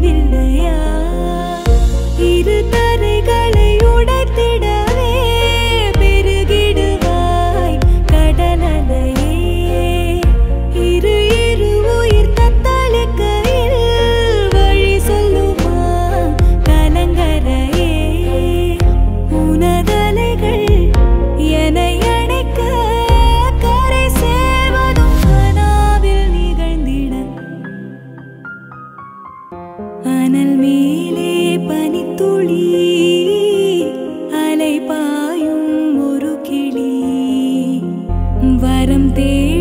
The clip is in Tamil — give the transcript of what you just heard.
நினைவில்லையா இரு கரைகளை உடைத்திடவே பெருகிடுவாய் கடலையே இரு இரு உயிர் தத்தளிக்கையில் வழி சொல்லுமா கலங்கரையே? உனதலைகள் என அணைக்க கரை சேவதும் கனாவில் நிகழ்ந்திட மணல் மேலே பனித்துளி அலை பாயும் ஒரு கிளி. வரம் தேடும்